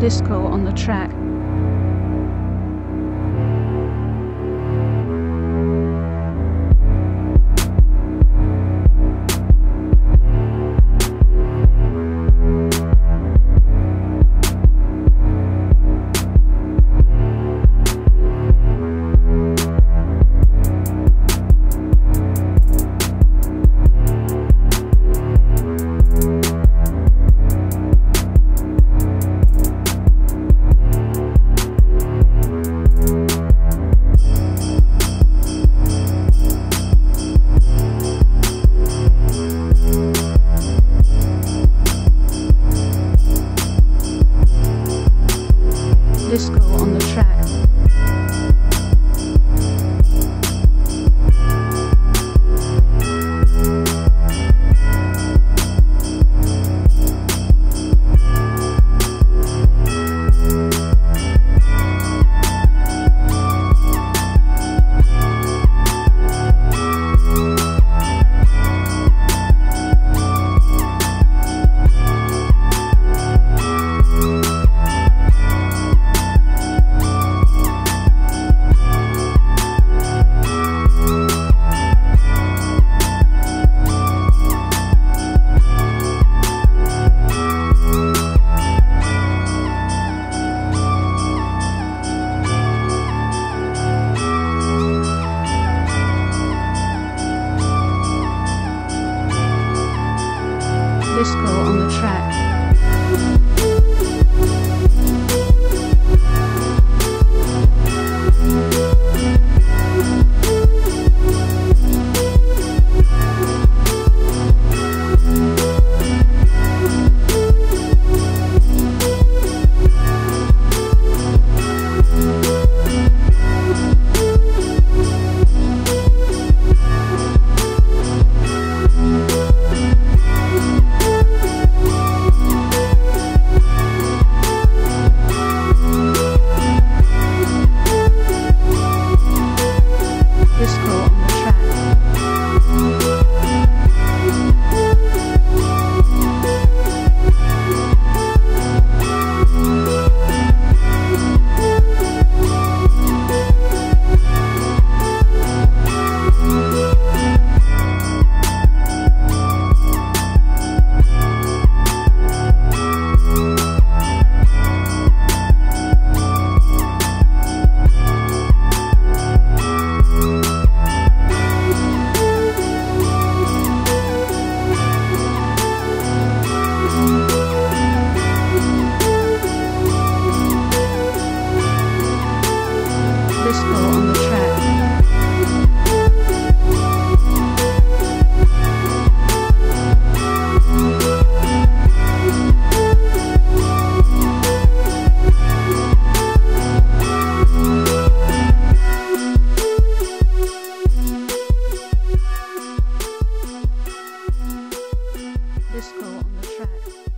Disco on the track. bicycle on the track. on the track.